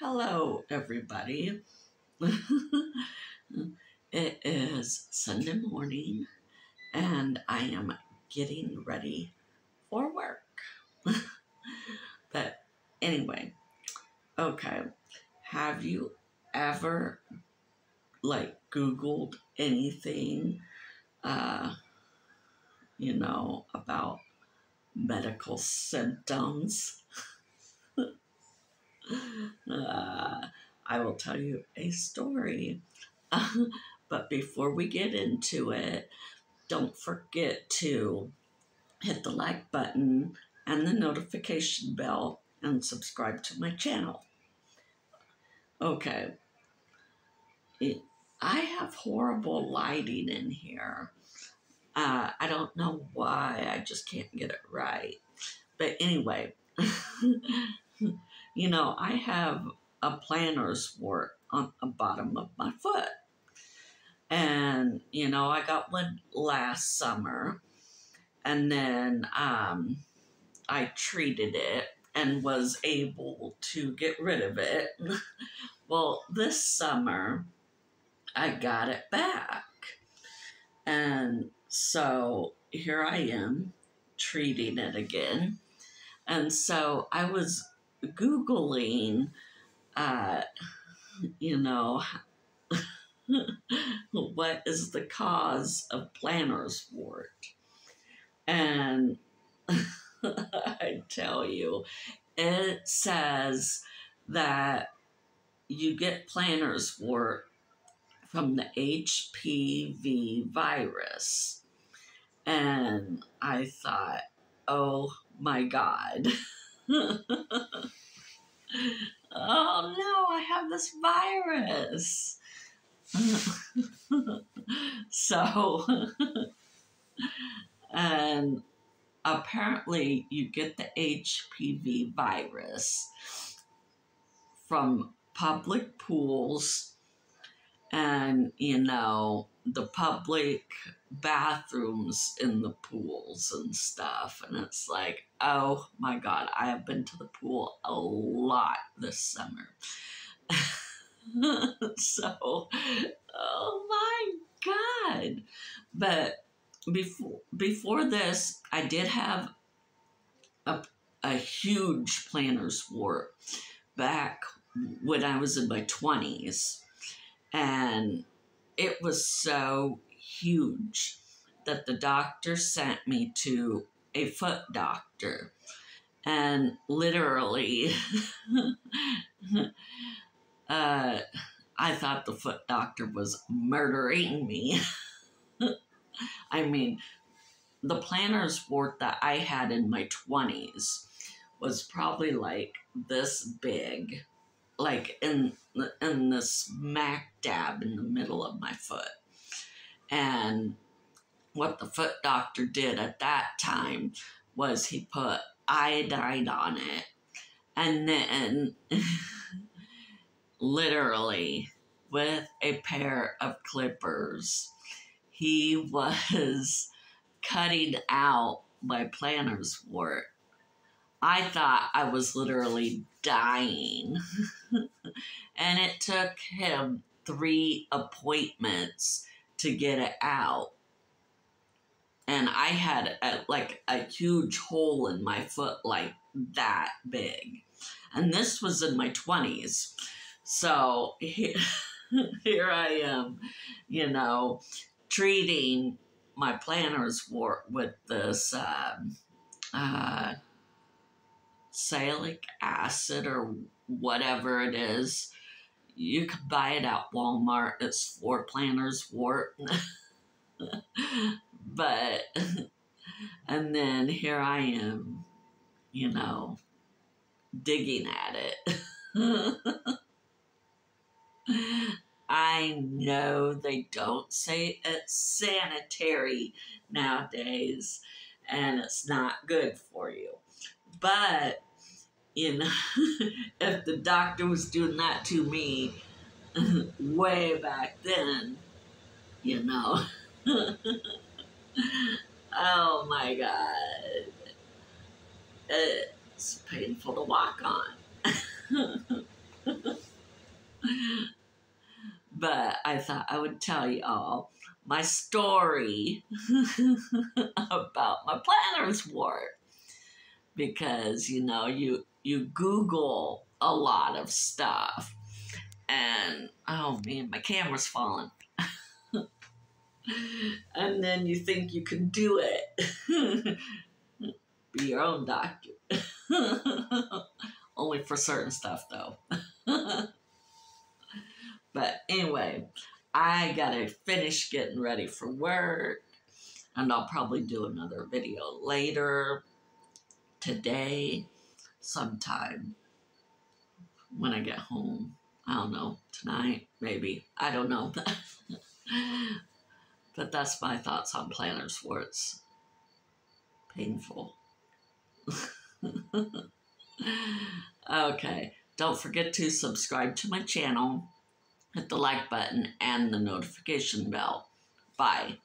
Hello, everybody. it is Sunday morning, and I am getting ready for work. but anyway, okay. Have you ever like Googled anything, uh, you know, about medical symptoms? Uh, I will tell you a story. but before we get into it, don't forget to hit the like button and the notification bell and subscribe to my channel. Okay. It, I have horrible lighting in here. Uh, I don't know why, I just can't get it right. But anyway, you know, I have a plantar's wart on the bottom of my foot. And, you know, I got one last summer. And then um, I treated it and was able to get rid of it. well, this summer, I got it back. And so here I am treating it again. And so I was Googling, uh, you know, what is the cause of plantar's wart? And I tell you, it says that you get plantar's wart from the HPV virus. And I thought, oh my God. oh no, I have this virus. so, and apparently, you get the HPV virus from public pools and, you know, the public bathrooms in the pools and stuff. And it's like, oh my God, I have been to the pool a lot this summer. so, oh my God. But before, before this, I did have a, a huge plantar's wart back when I was in my 20s. And it was so huge that the doctor sent me to a foot doctor. And literally, uh, I thought the foot doctor was murdering me. I mean, the plantar's wart that I had in my 20s was probably like this big, like in, in the smack dab in the middle of my foot. And what the foot doctor did at that time was he put iodine on it and then literally with a pair of clippers he was cutting out my plantar's wart i thought i was literally dying and it took him three appointments to get it out. And I had a, like a huge hole in my foot, like that big. And this was in my 20s. So here, here I am, you know, treating my plantar's wart with this um, uh, salicylic acid or whatever it is you can buy it at Walmart. It's for plantar's wart. but, and then here I am, you know, digging at it. I know they don't say it's sanitary nowadays and it's not good for you. But, you know, if the doctor was doing that to me way back then, you know. oh my God. It's painful to walk on. but I thought I would tell you all my story about my plantar's wart because you know you you Google a lot of stuff and oh man, my camera's falling. and then you think you can do it. Be your own doctor. Only for certain stuff though. but anyway, I gotta finish getting ready for work. And I'll probably do another video later today, sometime when I get home. I don't know, tonight, maybe. I don't know. but that's my thoughts on plantar's warts. Painful. okay, don't forget to subscribe to my channel, hit the like button, and the notification bell. Bye.